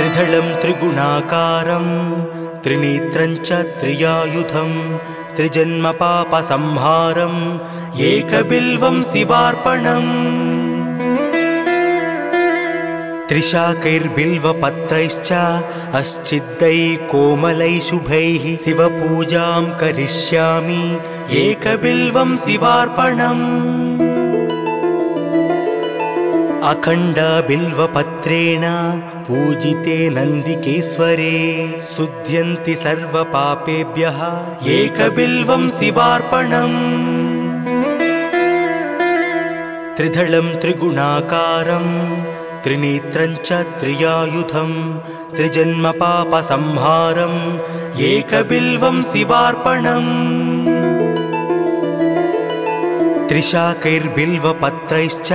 त्रिधलं त्रिगुणाकारं त्रिनेत्रं च त्रियायुधं त्रिजन्मपापसंहारम् एकबिल्वं शिवार्पणम् त्रिशाकैर्बिल्वपत्रैश्च अश्चिद्दैः कोमलैः शुभैः शिवपूजां करिष्यामि एकबिल्वं शिवार्पणम् अखण्डबिल्वपत्रेण पूजिते नन्दिकेश्वरे शुध्यन्ति सर्वपापेभ्यः एकबिल्वं शिवार्पणम्। त्रिधलं त्रिगुणाकारं त्रिनेत्रं च त्रियायुधं त्रिजन्मपापसंहारम् एकबिल्वं शिवार्पणम् त्रिशाकैर्बिल्वपत्रैश्च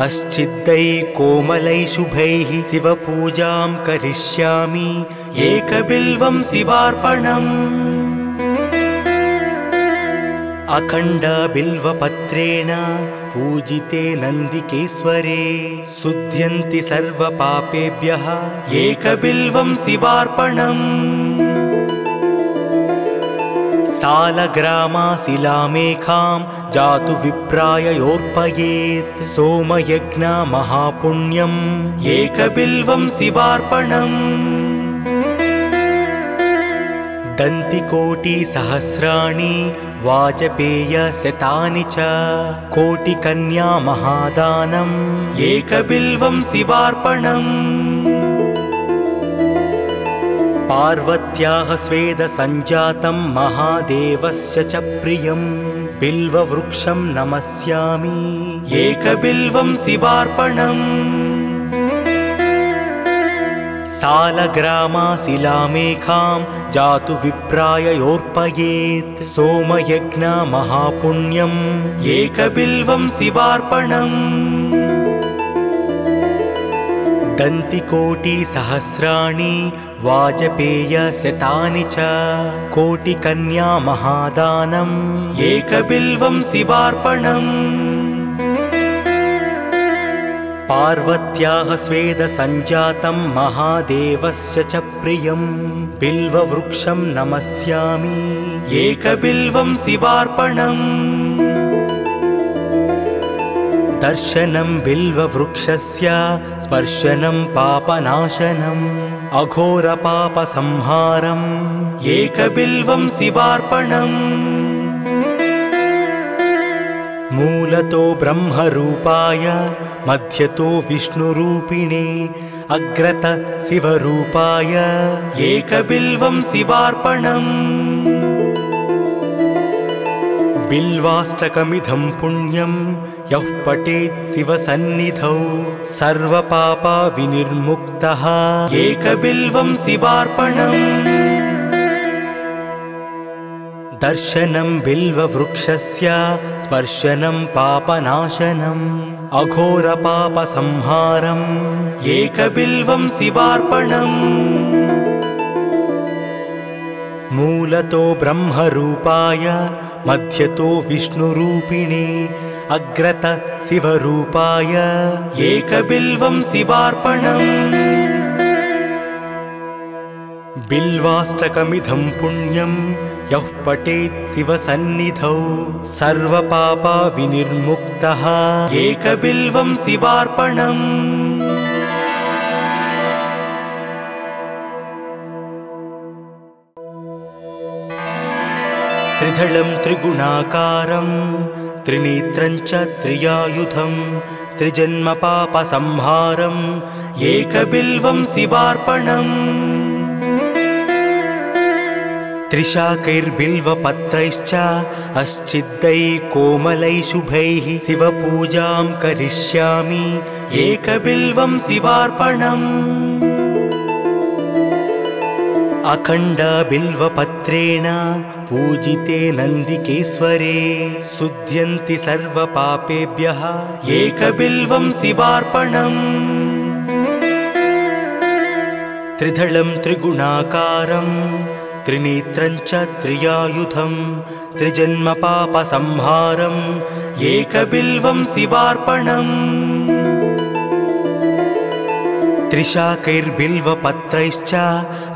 अश्चिद्दैः कोमलैः शुभैः शिवपूजां करिष्यामि एकबिल्वं शिवार्पणम्। अखण्डबिल्वपत्रेण पूजिते नन्दिकेश्वरे शुध्यन्ति सर्वपापेभ्यः एकबिल्वं शिवार्पणम्। सालग्रामाशिलामेखां जातु विप्राययोर्पयेत्। सोमयज्ञमहापुण्यम् एकबिल्वं शिवार्पणम्। दन्तिकोटिसहस्राणि वाजपेयशतानि च कोटिकन्या महादानम् एकबिल्वं शिवार्पणम्। पार्वत्याः स्वेदसञ्जातं महादेवस्य च प्रियं बिल्ववृक्षं नमस्यामि। एकबिल्वं शिवार्पणम्। सालग्रामाशिलामेखां जातु विप्राययोर्पयेत् सोमयज्ञमहापुण्यम्। एकबिल्वं शिवार्पणम् दन्तिकोटिसहस्राणि वाजपेयशतानि च कोटिकन्या महादानम् एकबिल्वं शिवार्पणम् पार्वत्याः स्वेदसञ्जातं महादेवस्य च प्रियं बिल्ववृक्षं नमस्यामि। एकबिल्वं शिवार्पणम् दर्शनं बिल्ववृक्षस्य स्पर्शनं पापनाशनम् अघोरपापसंहारम् एकबिल्वं शिवार्पणम्। मूलतो ब्रह्मरूपाय मध्यतो विष्णुरूपिणे अग्रत शिवरूपाय एकबिल्वं शिवार्पणम्। बिल्वाष्टकमिदं पुण्यं यः पठेत् शिवसन्निधौ सर्वपापविनिर्मुक्तः एकबिल्वं शिवार्पणम्। दर्शनं बिल्ववृक्षस्य स्पर्शनं पापनाशनम्। अघोरपापसंहारम्। एकबिल्वं शिवार्पणम्। मूलतो ब्रह्मरूपाय मध्यतो विष्णुरूपिणे अग्रत शिवरूपाय एकबिल्वं शिवार्पणम्। बिल्वाष्टकमिदं पुण्यं यः पठेत् शिवसन्निधौ। सर्वपापविनिर्मुक्तः एकबिल्वं शिवार्पणम्। त्रिधलं त्रिगुणाकारं त्रिनेत्रं च त्रियायुधं त्रिजन्मपापसंहारम् एकबिल्वं शिवार्पणम्। त्रिशाकैर्बिल्वपत्रैश्च अश्चिद्दैः कोमलैः शुभैः शिवपूजां करिष्यामि एकबिल्वं शिवार्पणम् अखण्डबिल्वपत्रेण पूजिते नन्दिकेश्वरे शुध्यन्ति सर्वपापेभ्यः एकबिल्वं शिवार्पणम्। त्रिधलं त्रिगुणाकारं त्रिनेत्रं च त्रियायुधं त्रिजन्मपापसंहारम् एकबिल्वं शिवार्पणम् त्रिशाकैर्बिल्वपत्रैश्च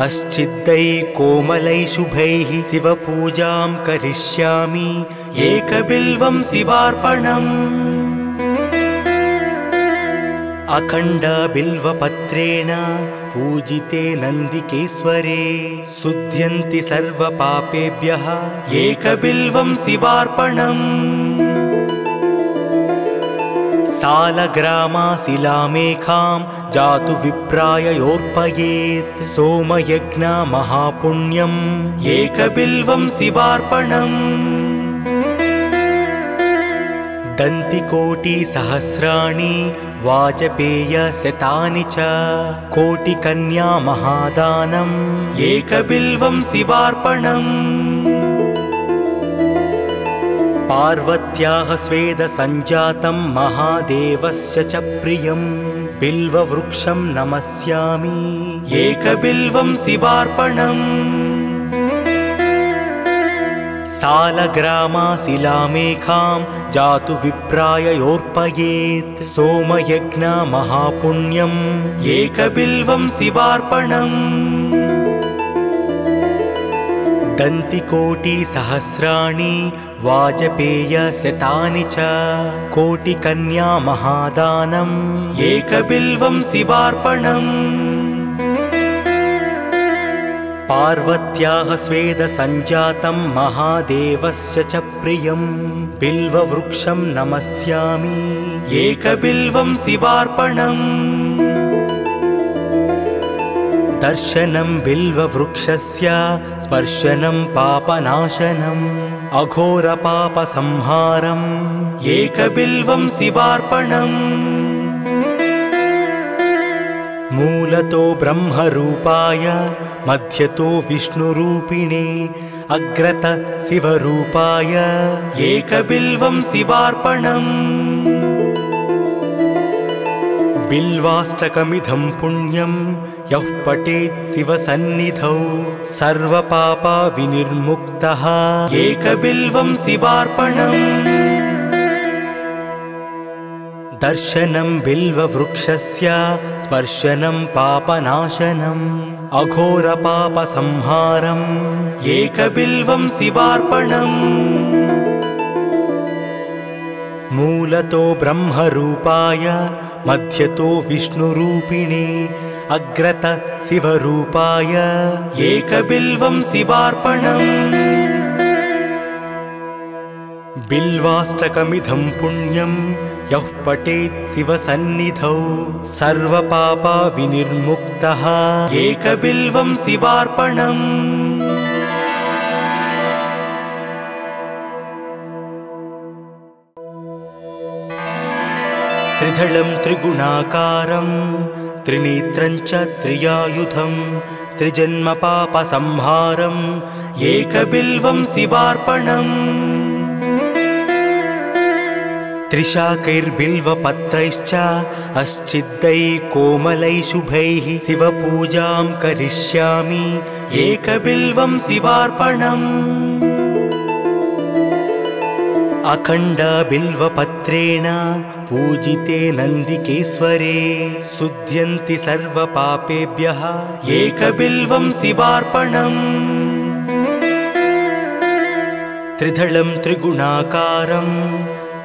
अश्चिद्दैः कोमलैः शुभैः शिवपूजां करिष्यामि एकबिल्वं शिवार्पणम्। अखण्डबिल्वपत्रेण पूजिते नन्दिकेश्वरे शुद्ध्यन्ति सर्वपापेभ्यः एकबिल्वं शिवार्पणम्। सालग्रामाशिलामेखां जातु विप्राययोर्पयेत् सोमयज्ञमहापुण्यम् एकबिल्वं शिवार्पणम्। दन्तिकोटिसहस्राणि वाजपेयशतानि च कोटिकन्या महादानम् एकबिल्वं शिवार्पणम्। पार्वत्याः स्वेदसञ्जातं महादेवस्य च प्रियं बिल्ववृक्षं नमस्यामि। एकबिल्वं शिवार्पणम्। सालग्रामाशिलामेखां जातु विप्राययोर्पयेत्। सोमयज्ञमहापुण्यम् एकबिल्वं शिवार्पणम् दन्तिकोटिसहस्राणि वाजपेयशतानि च कोटिकन्या महादानम् एकबिल्वं शिवार्पणम्। पार्वत्याः स्वेदसञ्जातं महादेवस्य च प्रियं बिल्ववृक्षं नमस्यामि। एकबिल्वं शिवार्पणम् दर्शनं बिल्ववृक्षस्य स्पर्शनं पापनाशनम् अघोरपापसंहारम् एकबिल्वं शिवार्पणम्। मूलतो ब्रह्मरूपाय मध्यतो विष्णुरूपिणे अग्रत शिवरूपाय एकबिल्वं शिवार्पणम्। बिल्वाष्टकमिदं पुण्यं यः पठेत् शिवसन्निधौ सर्वपापविनिर्मुक्तः एकबिल्वं शिवार्पणम्। दर्शनं बिल्ववृक्षस्य स्पर्शनं पापनाशनम्। अघोरपापसंहारम्। एकबिल्वं शिवार्पणम्। मूलतो ब्रह्मरूपाय मध्यतो विष्णुरूपिणे अग्रत शिवरूपाय एकबिल्वं शिवार्पणम्। बिल्वाष्टकमिदं पुण्यं यः पठेत् शिवसन्निधौ। सर्वपापविनिर्मुक्तः एकबिल्वं शिवार्पणम्। त्रिदलं त्रिगुणाकारं त्रिनेत्रं च त्रियायुधं त्रिजन्मपापसंहारम् एकबिल्वं शिवार्पणम् त्रिशाकैर्बिल्वपत्रैश्च अश्चिद्दैः कोमलैः शुभैः शिवपूजां करिष्यामि एकबिल्वं शिवार्पणम् अखण्डबिल्वपत्रेण पूजिते नन्दिकेश्वरे शुद्ध्यन्ति सर्वपापेभ्यः एकबिल्वं शिवार्पणम्। त्रिदलं त्रिगुणाकारं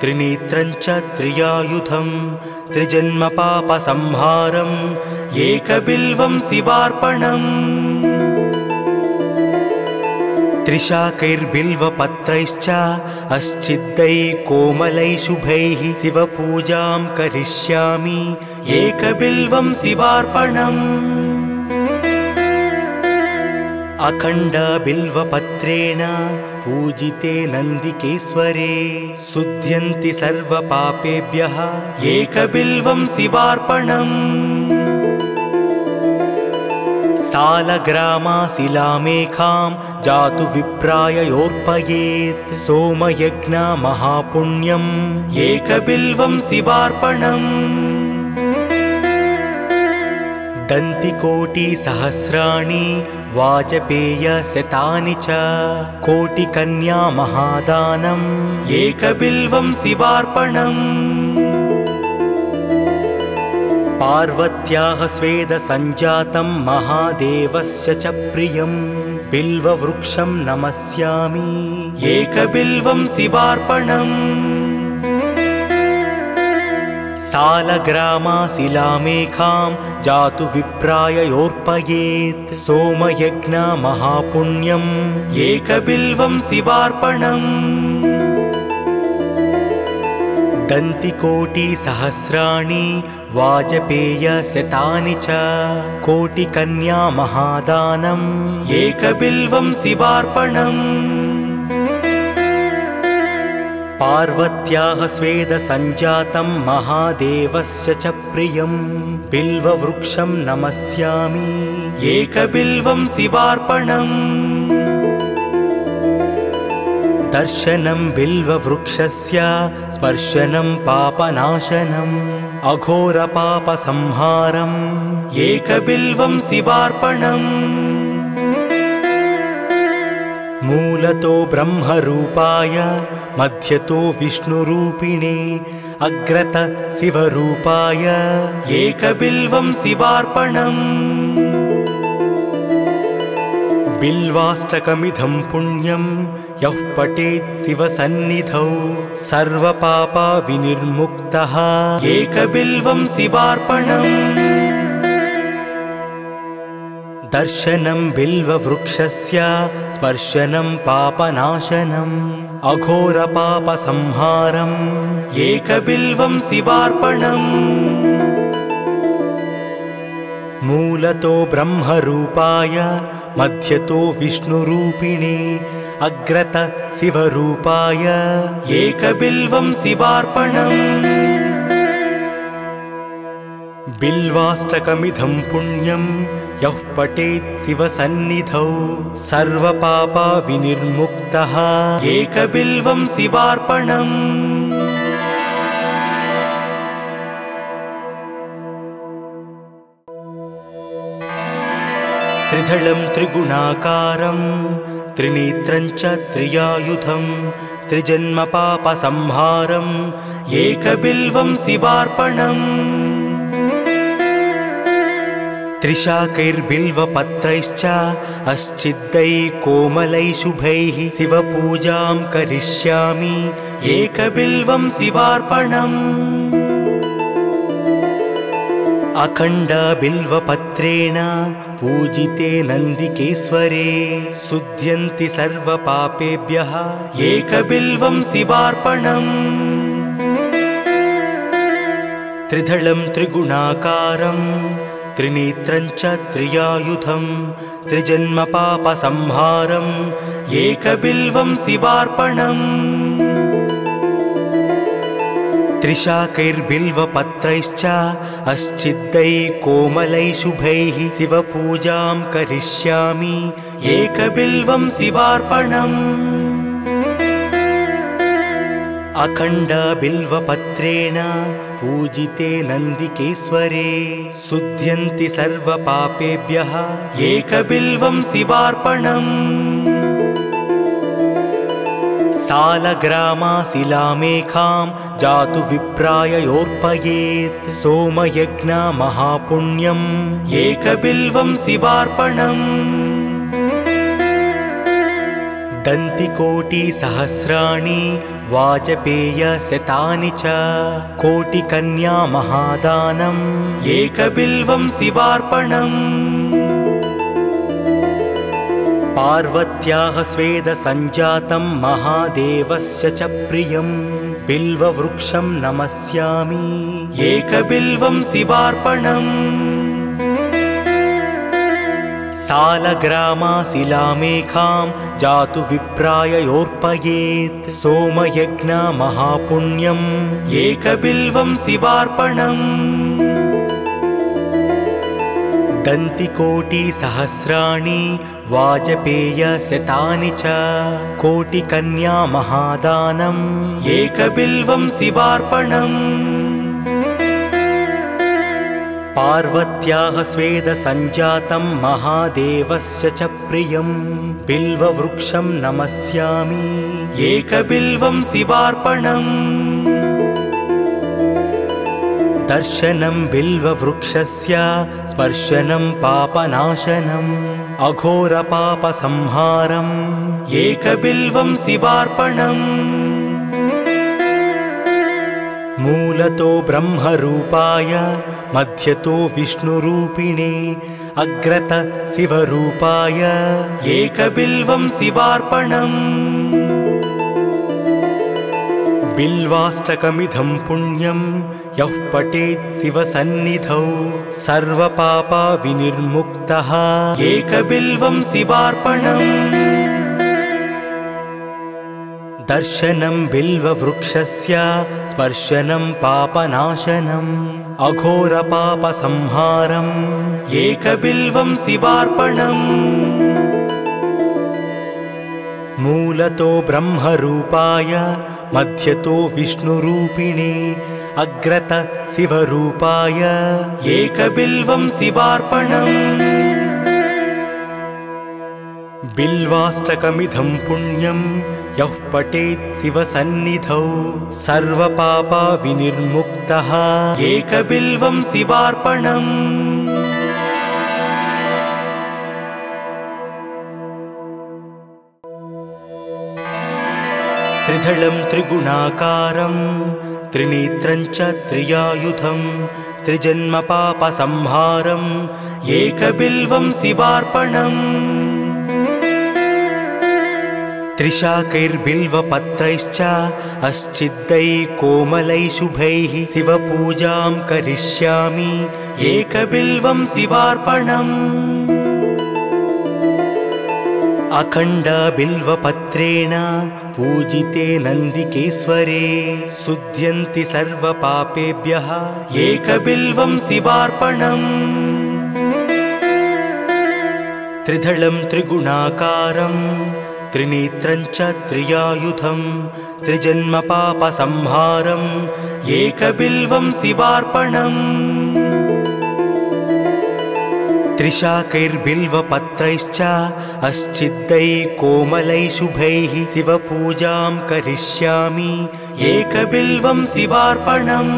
त्रिनेत्रं च त्रियायुधं त्रिजन्मपापसंहारम् एकबिल्वं शिवार्पणम् त्रिशाकैर्बिल्वपत्रैश्च अश्चिद्दैः कोमलैः शुभैः शिवपूजां करिष्यामि एकबिल्वं शिवार्पणम्। अखण्डबिल्वपत्रेण पूजिते नन्दिकेश्वरे शुद्ध्यन्ति सर्वपापेभ्यः एकबिल्वं शिवार्पणम् सालग्रामाशिलामेखां जातु विप्राययोर्पयेत् सोमयज्ञमहापुण्यम् एकबिल्वं शिवार्पणम्। दन्तिकोटिसहस्राणि वाजपेयशतानि च कोटिकन्या महादानम्। एकबिल्वं शिवार्पणम् पार्वत्याः स्वेदसञ्जातं महादेवस्य च प्रियं। बिल्ववृक्षं नमस्यामि। एकबिल्वं शिवार्पणम्। सालग्रामाशिलामेखां जातु विप्राययोर्पयेत्। सोमयज्ञमहापुण्यम् एकबिल्वं शिवार्पणम् दन्तिकोटिसहस्राणि वाजपेयशतानि च कोटिकन्या महादानम् एकबिल्वं शिवार्पणम् पार्वत्याः स्वेदसञ्जातं महादेवस्य च प्रियं बिल्ववृक्षं नमस्यामि। एकबिल्वं शिवार्पणम् दर्शनं बिल्ववृक्षस्य स्पर्शनं पापनाशनम् अघोरपापसंहारम् एकबिल्वं शिवार्पणम्। मूलतो ब्रह्मरूपाय मध्यतो विष्णुरूपिणे अग्रत शिवरूपाय एकबिल्वं शिवार्पणम् बिल्वाष्टकमिदं पुण्यं यः पठेत् शिवसन्निधौ सर्वपापविनिर्मुक्तः। एकबिल्वं शिवार्पणम्। दर्शनं बिल्ववृक्षस्य स्पर्शनं पापनाशनम्। अघोरपापसंहारम्। एकबिल्वं शिवार्पणम्। मूलतो ब्रह्मरूपाय मध्यतो विष्णुरूपिणे अग्रत शिवरूपाय एकबिल्वं शिवार्पणम्। बिल्वाष्टकमिदं पुण्यं यः पठेत् शिवसन्निधौ। सर्वपापविनिर्मुक्तः एकबिल्वं शिवार्पणम् त्रिदलं त्रिगुणाकारं त्रिनेत्रं च त्रियायुधं त्रिजन्मपापसंहारम् एकबिल्वं शिवार्पणम् त्रिशाकैर्बिल्वपत्रैश्च अश्चिद्दैः कोमलैः शुभैः शिवपूजां करिष्यामि एकबिल्वं शिवार्पणम् पूजिते नन्दिकेश्वरे शुध्यन्ति सर्वपापेभ्यः एकबिल्वं शिवार्पणम्। त्रिदलं त्रिगुणाकारं त्रिनेत्रं च त्रियायुधं त्रिजन्मपापसंहारम् एकबिल्वं शिवार्पणम् त्रिशाकैर्बिल्वपत्रैश्च अश्चिद्दैः कोमलैः शुभैः शिवपूजां करिष्यामि एकबिल्वं शिवार्पणम्। अखण्डबिल्वपत्रेण पूजिते नन्दिकेश्वरे शुध्यन्ति सर्वपापेभ्यः एकबिल्वं शिवार्पणम् सालग्रामाशिलामेखां जातु विप्राययोर्पयेत् सोमयज्ञमहापुण्यम् एकबिल्वं शिवार्पणम्। दन्तिकोटिसहस्राणि वाजपेयशतानि च कोटिकन्या महादानम् एकबिल्वं शिवार्पणम् पार्वत्याः स्वेदसञ्जातं महादेवस्य च प्रियं बिल्ववृक्षं नमस्यामि। एकबिल्वं शिवार्पणम्। सालग्रामाशिलामेखां जातु विप्राययोर्पयेत् सोमयज्ञमहापुण्यम् एकबिल्वं शिवार्पणम्। दन्तिकोटिसहस्राणि वाजपेयशतानि च कोटिकन्या महादानम् एकबिल्वं शिवार्पणम् पार्वत्याः स्वेदसञ्जातं महादेवस्य च प्रियं बिल्ववृक्षं नमस्यामि एकबिल्वं शिवार्पणम् दर्शनं बिल्ववृक्षस्य स्पर्शनं पापनाशनम् अघोरपापसंहारम् एकबिल्वं शिवार्पणम्। मूलतो ब्रह्मरूपाय मध्यतो विष्णुरूपिणे अग्रत शिवरूपाय एकबिल्वं शिवार्पणम् बिल्वाष्टकमिदं पुण्यं यः पठेत् शिवसन्निधौ सर्वपापविनिर्मुक्तः एकबिल्वं शिवार्पणम् दर्शनं बिल्ववृक्षस्य स्पर्शनं पापनाशनम् अघोरपापसंहारम् एकबिल्वं शिवार्पणम् मूलतो ब्रह्मरूपाय मध्यतो विष्णुरूपिणे अग्रत शिवरूपाय एकबिल्वं शिवार्पणम्। बिल्वाष्टकमिदं पुण्यं यः पठेत् शिवसन्निधौ सर्वपापविनिर्मुक्तः एकबिल्वं शिवार्पणम् त्रिदलं त्रिगुणाकारं त्रिनेत्रं च त्रियायुधं त्रिजन्मपापसंहारम् एकबिल्वं शिवार्पणम् त्रिशाकैर्बिल्वपत्रैश्च अश्चिद्दैः कोमलैः शुभैः शिवपूजां करिष्यामि एकबिल्वं शिवार्पणम् अखण्डबिल्वपत्रेण पूजिते नन्दिकेश्वरे शुध्यन्ति सर्वपापेभ्यः एकबिल्वं शिवार्पणम्। त्रिदलं त्रिगुणाकारं त्रिनेत्रं च त्रियायुधं त्रिजन्मपापसंहारम् एकबिल्वं शिवार्पणम् त्रिशाकैर्बिल्वपत्रैश्च अश्चिद्दैः कोमलैः शुभैः शिवपूजां करिष्यामि एकबिल्वं शिवार्पणम्।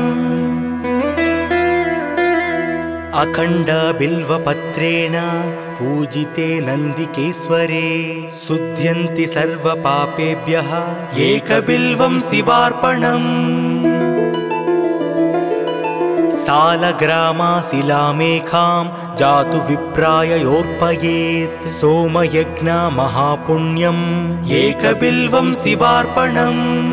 अखण्डबिल्वपत्रेण पूजिते नन्दिकेश्वरे शुध्यन्ति सर्वपापेभ्यः एकबिल्वं शिवार्पणम्। सालग्रामाशिलामेखां जातु विप्राययोर्पयेत्। सोमयज्ञमहापुण्यम् एकबिल्वं शिवार्पणम्।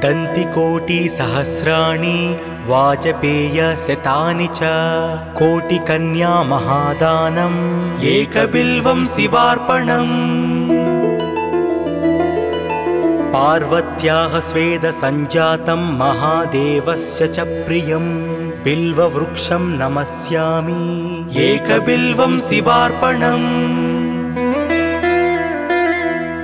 दन्तिकोटिसहस्राणि वाजपेयशतानि च। कोटिकन्या महादानम् एकबिल्वं शिवार्पणम्। पार्वत्याः स्वेदसञ्जातं महादेवस्य च प्रियं बिल्ववृक्षं नमस्यामि। एकबिल्वं शिवार्पणम्।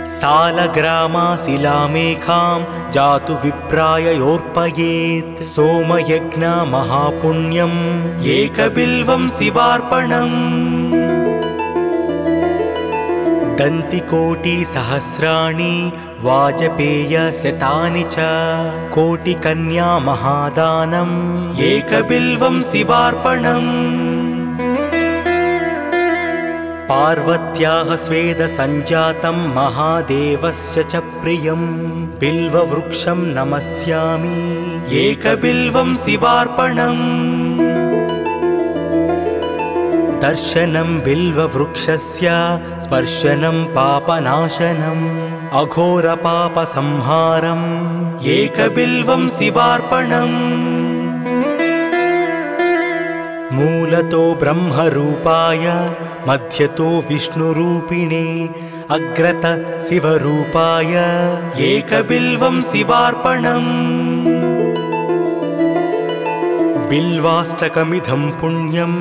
सालग्रामाशिलामेखां जातु विप्राययोर्पयेत्। सोमयज्ञमहापुण्यम् एकबिल्वं शिवार्पणम् दन्तिकोटिसहस्राणि वाजपेयशतानि च कोटिकन्या महादानम् एकबिल्वं शिवार्पणम्। पार्वत्याः स्वेदसञ्जातं महादेवस्य च प्रियं बिल्ववृक्षं नमस्यामि। एकबिल्वं शिवार्पणम् दर्शनं बिल्ववृक्षस्य स्पर्शनं पापनाशनम् अघोरपापसंहारम् एकबिल्वं शिवार्पणम्। मूलतो ब्रह्मरूपाय मध्यतो विष्णुरूपिणे अग्रत शिवरूपाय एकबिल्वं शिवार्पणम्। बिल्वाष्टकमिदं पुण्यं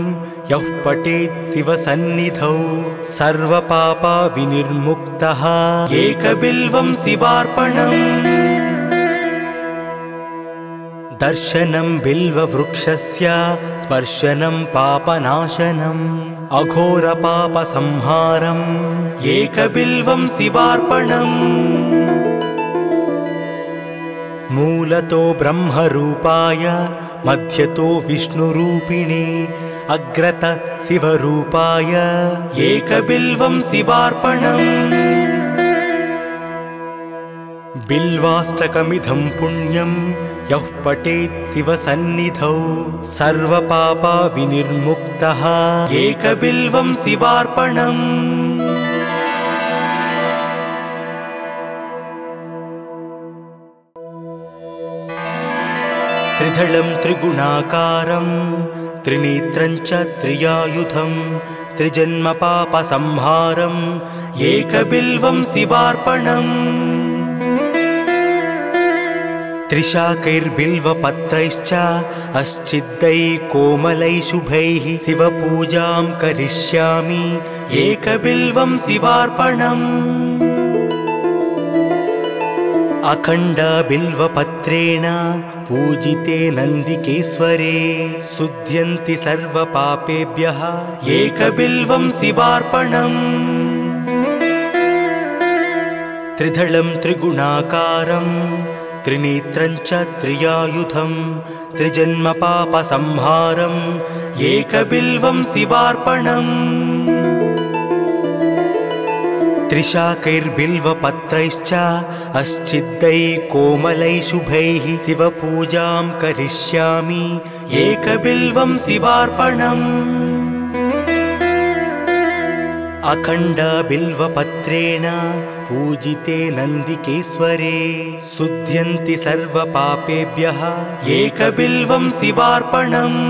यः पठेत् शिवसन्निधौ सर्वपापविनिर्मुक्तः एकबिल्वं शिवार्पणम्। दर्शनं बिल्ववृक्षस्य स्पर्शनं पापनाशनम्। अघोरपापसंहारम्। एकबिल्वं शिवार्पणम्। मूलतो ब्रह्मरूपाय मध्यतो विष्णुरूपिणे अग्रत शिवरूपाय एकबिल्वं शिवार्पणम्। बिल्वाष्टकमिदं पुण्यं यः पठेत् शिवसन्निधौ। सर्वपापा विनिर्मुक्तः एकबिल्वं शिवार्पणम्। त्रिधलं त्रिगुणाकारं त्रिनेत्रं च त्रियायुधं त्रिजन्मपापसंहारम् एकबिल्वं शिवार्पणम्। त्रिशाकैर्बिल्वपत्रैश्च अश्चिद्दैः कोमलैः शुभैः शिवपूजां करिष्यामि एकबिल्वं शिवार्पणम् अखण्डबिल्वपत्रेण पूजिते नन्दिकेश्वरे शुध्यन्ति सर्वपापेभ्यः एकबिल्वं शिवार्पणम्। त्रिधलं त्रिगुणाकारं त्रिनेत्रं च त्रियायुधं त्रिजन्मपापसंहारम् एकबिल्वं शिवार्पणम् त्रिशाकैर्बिल्वपत्रैश्च अश्चिद्दैः कोमलैः शुभैः शिवपूजां करिष्यामि एकबिल्वं शिवार्पणम्। अखण्डबिल्वपत्रेण पूजिते नन्दिकेश्वरे शुध्यन्ति सर्वपापेभ्यः एकबिल्वं शिवार्पणम्।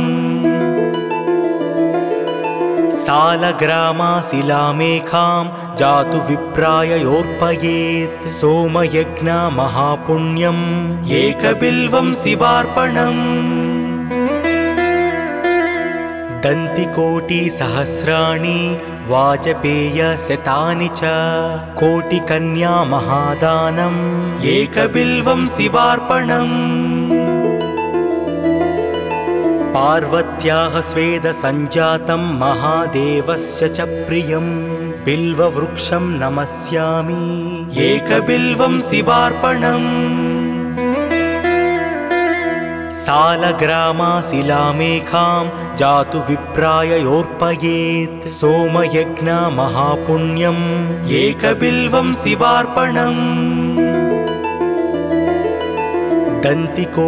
सालग्रामाशिलामेखां जातु विप्राययोर्पयेत्। सोमयज्ञ महापुण्यम् एकबिल्वं शिवार्पणम्। दन्तिकोटिसहस्राणि वाजपेयशतानि च कोटिकन्या महादानम् एकबिल्वं शिवार्पणम्। पार्वत्याः स्वेदसञ्जातं महादेवस्य च प्रियं बिल्ववृक्षं नमस्यामि। एकबिल्वं शिवार्पणम्। सालग्रामाशिलामेखां जातु विप्राययोर्पयेत् सोमयज्ञ महापुण्यम् एकबिल्वं शिवार्पणम् दन्तिकोटिसहस्राणि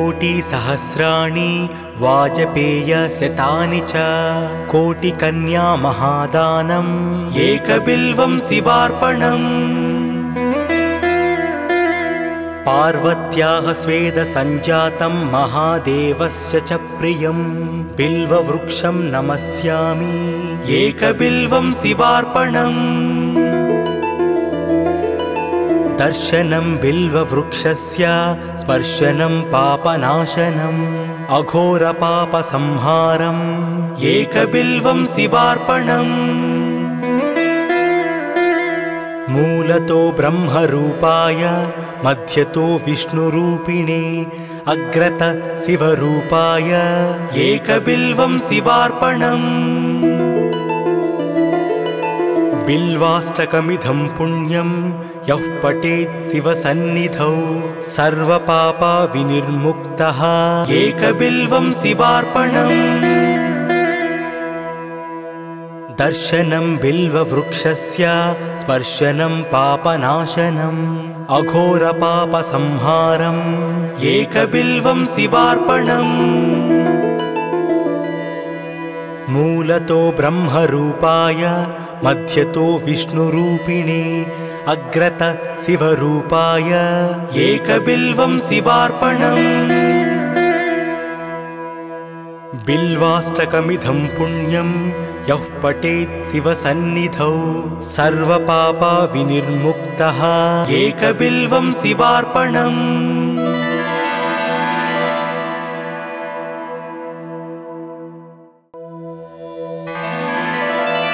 वाजपेयशतानि च कोटिकन्या महादानम् एकबिल्वं शिवार्पणम् पार्वत्याः स्वेदसञ्जातं महादेवस्य च प्रियं बिल्ववृक्षं नमस्यामि। एकबिल्वं शिवार्पणम् दर्शनं बिल्ववृक्षस्य स्पर्शनं पापनाशनम् अघोरपापसंहारम् एकबिल्वं शिवार्पणम्। मूलतो ब्रह्मरूपाय मध्यतो विष्णुरूपिणे अग्रत शिवरूपाय एकबिल्वं शिवार्पणम्। बिल्वाष्टकमिदं पुण्यं यः पठेत् शिवसन्निधौ सर्वपापा विनिर्मुक्तः। एकबिल्वं शिवार्पणम्। दर्शनं बिल्ववृक्षस्य स्पर्शनं पापनाशनम्। अघोरपापसंहारम्। एकबिल्वं शिवार्पणम्। मूलतो ब्रह्मरूपाय मध्यतो विष्णुरूपिणे अग्रत शिवरूपाय एकबिल्वं शिवार्पणम्। बिल्वाष्टकमिदं पुण्यं यः पठेत् शिवसन्निधौ। सर्वपापा विनिर्मुक्तः एकबिल्वं शिवार्पणम्।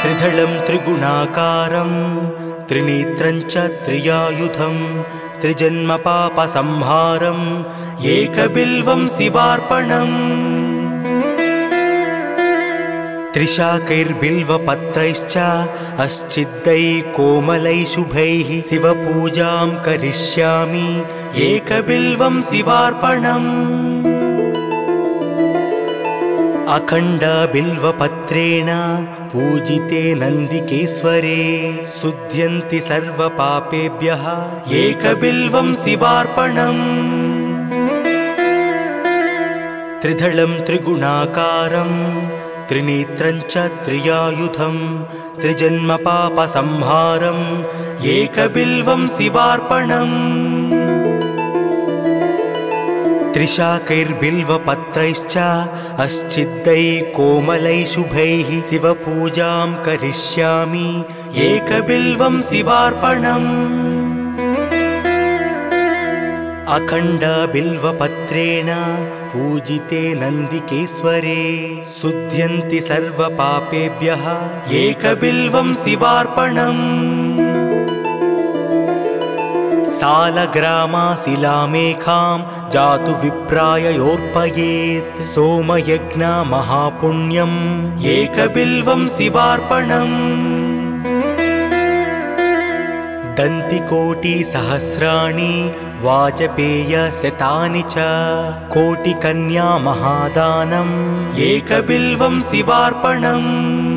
त्रिधलं त्रिगुणाकारं त्रिनेत्रं च त्रियायुधं त्रिजन्मपापसंहारम् एकबिल्वं शिवार्पणम्। त्रिशाकैर्बिल्वपत्रैश्च अश्चिद्दैः कोमलैः शुभैः शिवपूजां करिष्यामि एकबिल्वं शिवार्पणम् अखण्डबिल्वपत्रेण पूजिते नन्दिकेश्वरे शुध्यन्ति सर्वपापेभ्यः एकबिल्वं शिवार्पणम्। त्रिधलं त्रिगुणाकारं त्रिनेत्रं च त्रियायुधं त्रिजन्मपापसंहारम् एकबिल्वं शिवार्पणम् त्रिशाकैर्बिल्वपत्रैश्च अश्चिद्दैः कोमलैः शुभैः शिवपूजां करिष्यामि एकबिल्वं शिवार्पणम्। अखण्डबिल्वपत्रेण पूजिते नन्दिकेश्वरे शुध्यन्ति सर्वपापेभ्यः एकबिल्वं शिवार्पणम् सालग्रामाशिलामेखां जातु विप्राययोर्पयेत् सोमयज्ञमहापुण्यम् एकबिल्वं शिवार्पणम्। दन्तिकोटिसहस्राणि वाजपेयशतानि च कोटिकन्या महादानम्। एकबिल्वं शिवार्पणम्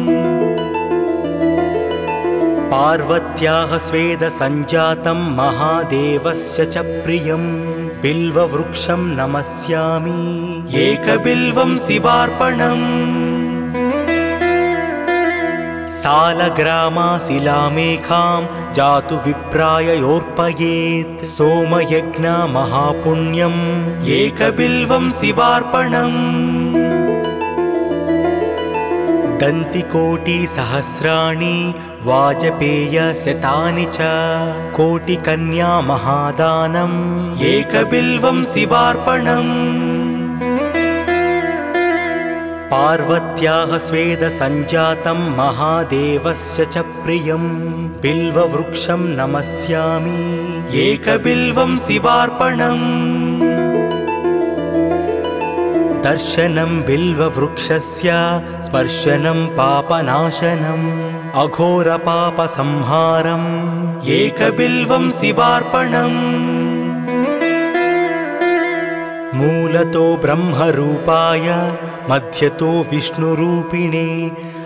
पार्वत्याः स्वेदसञ्जातं महादेवस्य च प्रियं। बिल्ववृक्षं नमस्यामि। एकबिल्वं शिवार्पणम्। सालग्रामाशिलामेखां जातु विप्राययोर्पयेत्। सोमयज्ञमहापुण्यम् एकबिल्वं शिवार्पणम् दन्तिकोटिसहस्राणि वाजपेयशतानि च कोटिकन्या महादानम् एकबिल्वं शिवार्पणम्। पार्वत्याः स्वेदसञ्जातं महादेवस्य च प्रियं बिल्ववृक्षं नमस्यामि। एकबिल्वं शिवार्पणम् दर्शनं बिल्ववृक्षस्य स्पर्शनं पापनाशनम् अघोरपापसंहारम् एकबिल्वं शिवार्पणम्। मूलतो ब्रह्मरूपाय मध्यतो विष्णुरूपिणे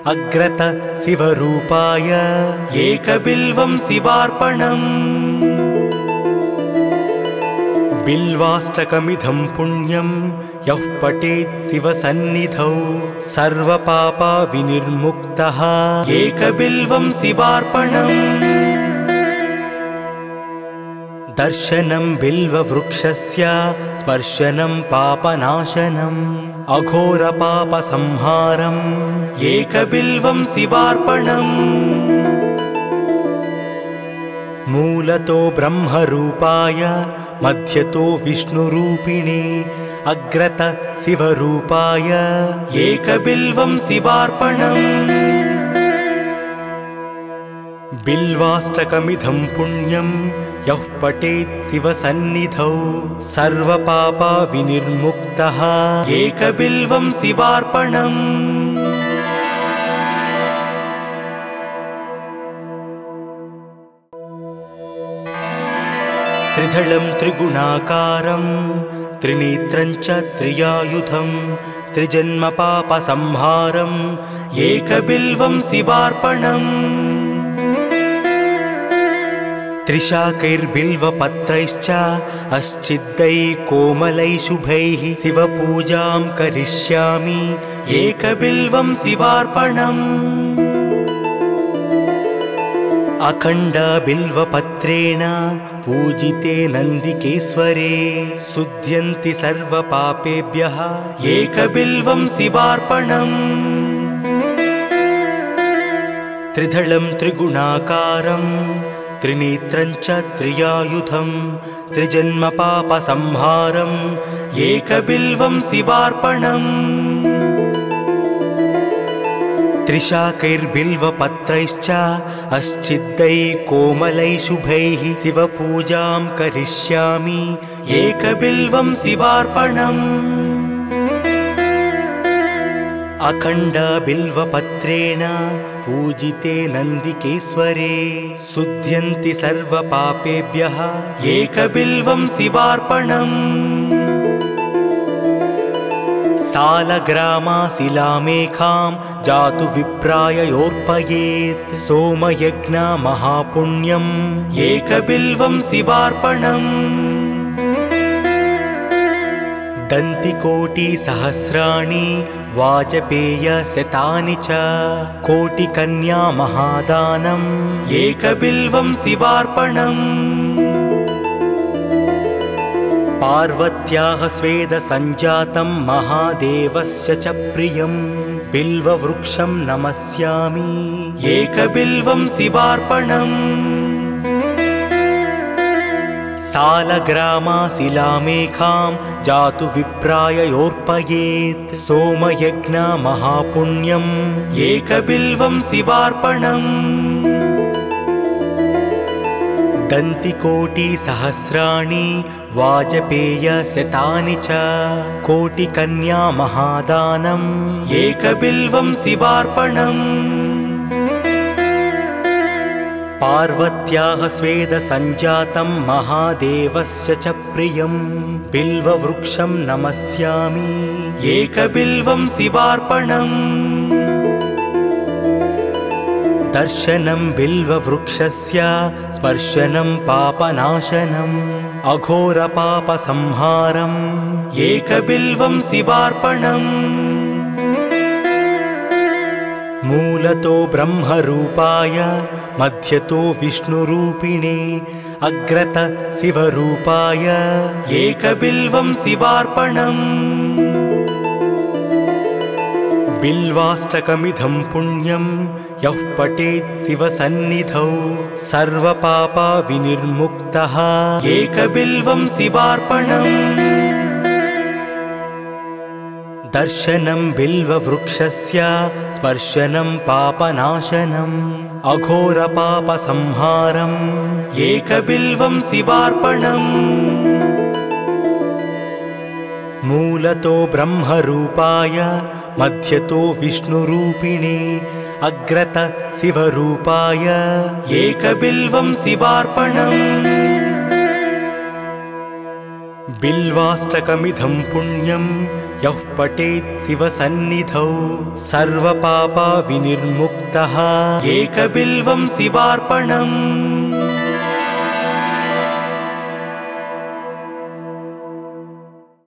अग्रत शिवरूपाय एकबिल्वं शिवार्पणम् बिल्वाष्टकमिदं पुण्यं यः पठेत् शिवसन्निधौ सर्वपापविनिर्मुक्तः एकबिल्वं शिवार्पणम् दर्शनं बिल्ववृक्षस्य स्पर्शनं पापनाशनम्। अघोरपापसंहारम्। एकबिल्वं शिवार्पणम्। मूलतो ब्रह्मरूपाय मध्यतो विष्णुरूपिणे अग्रत शिवरूपाय एकबिल्वं शिवार्पणम्। बिल्वाष्टकमिदं पुण्यं यः पठेत् शिवसन्निधौ। सर्वपापविनिर्मुक्तः एकबिल्वं शिवार्पणम् त्रिधलं त्रिगुणाकारं त्रिनेत्रं च त्रियायुधं त्रिजन्मपापसंहारम् एकबिल्वं शिवार्पणम् त्रिशाकैर्बिल्वपत्रैश्च अश्चिद्दैः कोमलैः शुभैः शिवपूजां करिष्यामि एकबिल्वं शिवार्पणम् अखण्डबिल्वपत्रेण पूजिते नन्दिकेश्वरे शुध्यन्ति सर्वपापेभ्यः एकबिल्वं शिवार्पणम्। त्रिधलं त्रिगुणाकारं त्रिनेत्रं च त्रियायुधं त्रिजन्मपापसंहारम् एकबिल्वं शिवार्पणम् त्रिशाकैर्बिल्वपत्रैश्च अश्चिद्दैः कोमलैः शुभैः शिवपूजां करिष्यामि एकबिल्वं शिवार्पणम्। अखण्डबिल्वपत्रेण पूजिते नन्दिकेश्वरे शुध्यन्ति सर्वपापेभ्यः एकबिल्वं शिवार्पणम् सालग्रामाशिलामेखां जातु विप्राययोर्पयेत् सोमयज्ञ महापुण्यम् एकबिल्वं शिवार्पणम्। दन्तिकोटिसहस्राणि वाजपेयशतानि च कोटिकन्या महादानम्। एकबिल्वं शिवार्पणम् पार्वत्याः स्वेदसञ्जातं महादेवस्य च प्रियम् बिल्ववृक्षं नमस्यामि। एकबिल्वं शिवार्पणम्। सालग्रामाशिलामेखां जातु विप्राययोर्पयेत्। सोमयज्ञ महापुण्यम्। एकबिल्वं शिवार्पणम्। दन्तिकोटिसहस्राणि वाजपेयशतानि च कोटिकन्या महादानम् एकबिल्वं शिवार्पणम् पार्वत्याः स्वेदसञ्जातं महादेवस्य च प्रियम् बिल्ववृक्षं नमस्यामि एकबिल्वं शिवार्पणम् दर्शनं बिल्ववृक्षस्य स्पर्शनं पापनाशनम् अघोरपापसंहारम् एकबिल्वं शिवार्पणम् मूलतो ब्रह्मरूपाय मध्यतो विष्णुरूपिणे अग्रत शिवरूपाय एकबिल्वं शिवार्पणम् बिल्वाष्टकमिदं पुण्यं यः पठेत् शिवसन्निधौ सर्वपापविनिर्मुक्तः। एकबिल्वं शिवार्पणम्। दर्शनं बिल्ववृक्षस्य स्पर्शनं पापनाशनम्। अघोरपापसंहारम्। एकबिल्वं शिवार्पणम् मूलतो ब्रह्मरूपाय मध्यतो विष्णुरूपिणे अग्रत शिवरूपाय। एकबिल्वं शिवार्पणम्। बिल्वाष्टकमिदं पुण्यं यः पठेत् शिवसन्निधौ। सर्वपापविनिर्मुक्तः। एकबिल्वं शिवार्पणम्